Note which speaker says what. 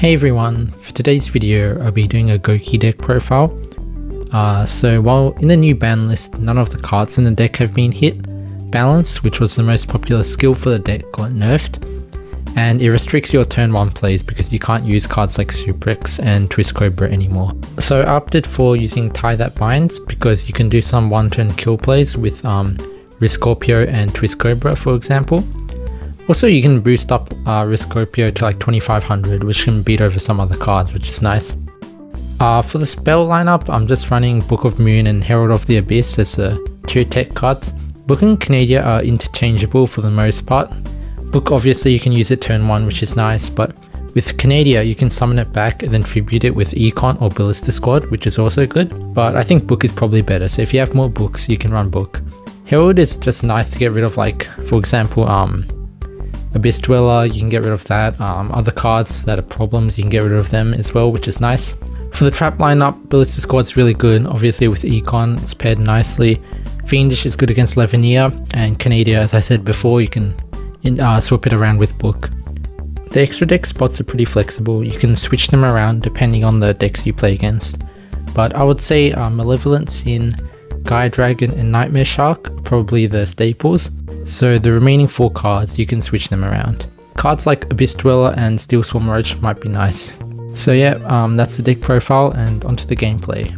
Speaker 1: Hey everyone, for today's video I'll be doing a Gouki deck profile. Uh, so while in the new ban list none of the cards in the deck have been hit, Balance, which was the most popular skill for the deck, got nerfed, and it restricts your turn 1 plays because you can't use cards like Suprex and Twist Cobra anymore. So I opted for using Tie That Binds because you can do some one turn kill plays with um, Riscorpio and Twist Cobra for example. Also you can boost up uh, Riscorpio to like 2500 which can beat over some other cards which is nice. Uh, for the spell lineup I'm just running Book of Moon and Herald of the Abyss as the two tech cards. Book and Canadia are interchangeable for the most part. Book obviously you can use it turn 1 which is nice but with Canadia you can summon it back and then tribute it with Econ or Ballista Squad which is also good but I think Book is probably better so if you have more books you can run Book. Herald is just nice to get rid of like for example um Abyss Dweller, you can get rid of that. Um, other cards that are problems, you can get rid of them as well, which is nice. For the trap lineup, Ballista Squad's really good. Obviously with Econ, it's paired nicely. Fiendish is good against Lavinia, and Canadia, as I said before, you can uh, swap it around with Book. The extra deck spots are pretty flexible. You can switch them around depending on the decks you play against. But I would say uh, Malevolence in Guy Dragon and Nightmare Shark probably the staples. So the remaining four cards, you can switch them around. Cards like Abyss Dweller and Steelswarm Roach might be nice. So yeah, um, that's the deck profile and onto the gameplay.